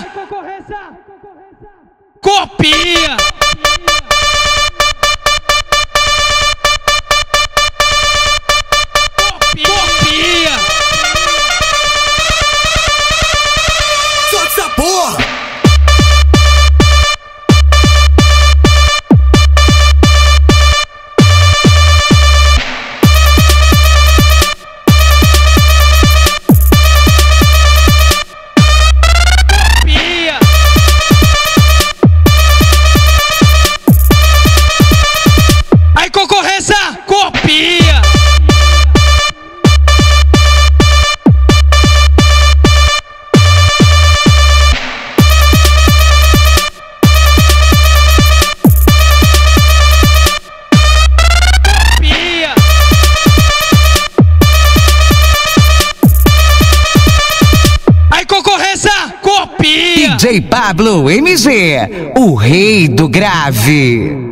Copia! Copia! Copia! DJ Pablo MG, o rei do grave.